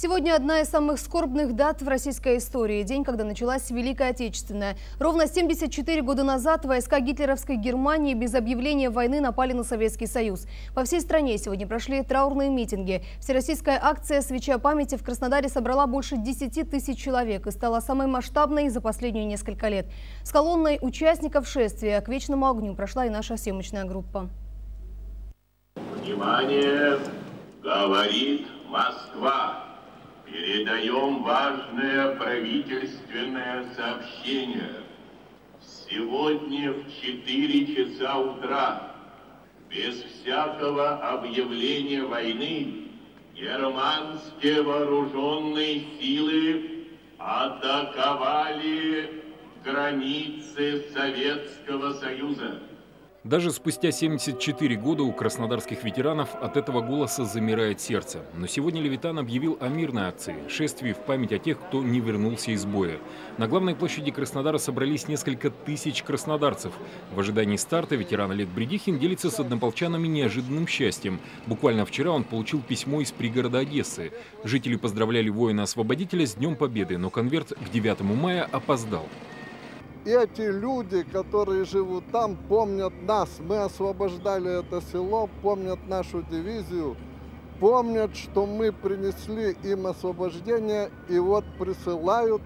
Сегодня одна из самых скорбных дат в российской истории. День, когда началась Великая Отечественная. Ровно 74 года назад войска гитлеровской Германии без объявления войны напали на Советский Союз. По всей стране сегодня прошли траурные митинги. Всероссийская акция «Свеча памяти» в Краснодаре собрала больше 10 тысяч человек и стала самой масштабной за последние несколько лет. С колонной участников шествия к вечному огню прошла и наша съемочная группа. Внимание! Говорит Москва! Передаем важное правительственное сообщение. Сегодня в 4 часа утра, без всякого объявления войны, германские вооруженные силы атаковали границы Советского Союза. Даже спустя 74 года у краснодарских ветеранов от этого голоса замирает сердце. Но сегодня Левитан объявил о мирной акции – шествии в память о тех, кто не вернулся из боя. На главной площади Краснодара собрались несколько тысяч краснодарцев. В ожидании старта ветеран Олег Бредихин делится с однополчанами неожиданным счастьем. Буквально вчера он получил письмо из пригорода Одессы. Жители поздравляли воина-освободителя с Днем Победы, но конверт к 9 мая опоздал эти люди, которые живут там, помнят нас. Мы освобождали это село, помнят нашу дивизию, помнят, что мы принесли им освобождение, и вот присылают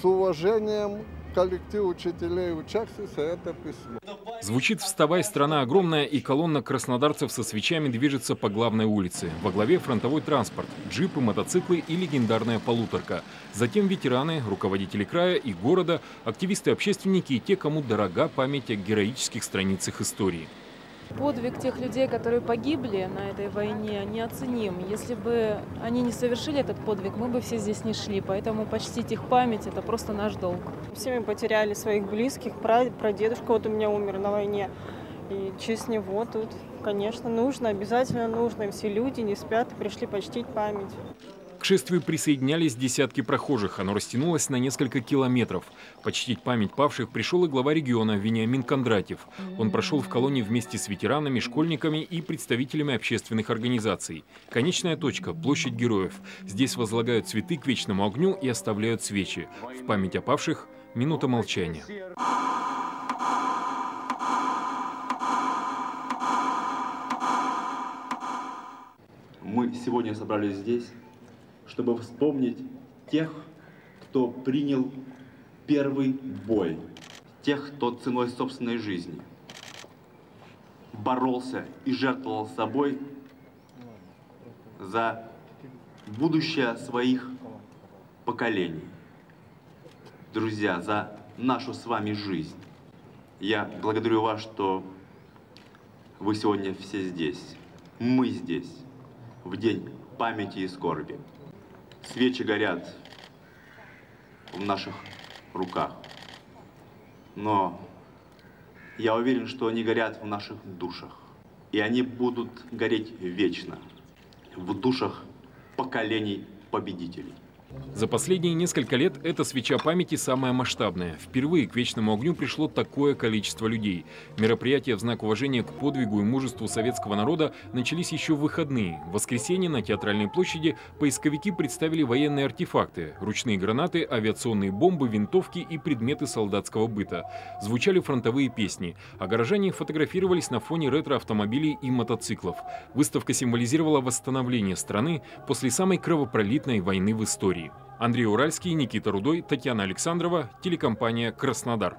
с уважением коллектив учителей учащихся это письмо. Звучит «Вставай, страна огромная» и колонна краснодарцев со свечами движется по главной улице. Во главе фронтовой транспорт, джипы, мотоциклы и легендарная полуторка. Затем ветераны, руководители края и города, активисты-общественники и те, кому дорога память о героических страницах истории. Подвиг тех людей, которые погибли на этой войне, неоценим. Если бы они не совершили этот подвиг, мы бы все здесь не шли. Поэтому почтить их память – это просто наш долг. Все мы потеряли своих близких, прадедушка вот у меня умер на войне. И честь него тут, конечно, нужно, обязательно нужно. Все люди не спят пришли почтить память. К шествию присоединялись десятки прохожих. Оно растянулось на несколько километров. Почтить память павших пришел и глава региона Вениамин Кондратьев. Он прошел в колонии вместе с ветеранами, школьниками и представителями общественных организаций. Конечная точка – площадь героев. Здесь возлагают цветы к вечному огню и оставляют свечи. В память о павших – минута молчания. Мы сегодня собрались здесь чтобы вспомнить тех, кто принял первый бой, тех, кто ценой собственной жизни боролся и жертвовал собой за будущее своих поколений. Друзья, за нашу с вами жизнь. Я благодарю вас, что вы сегодня все здесь. Мы здесь, в день памяти и скорби. Свечи горят в наших руках. Но я уверен, что они горят в наших душах. И они будут гореть вечно в душах поколений победителей. За последние несколько лет эта свеча памяти самая масштабная. Впервые к вечному огню пришло такое количество людей. Мероприятия в знак уважения к подвигу и мужеству советского народа начались еще в выходные. В воскресенье на Театральной площади поисковики представили военные артефакты – ручные гранаты, авиационные бомбы, винтовки и предметы солдатского быта. Звучали фронтовые песни, а горожане фотографировались на фоне ретро-автомобилей и мотоциклов. Выставка символизировала восстановление страны после самой кровопролитной войны в истории. Андрей Уральский, Никита Рудой, Татьяна Александрова, телекомпания «Краснодар».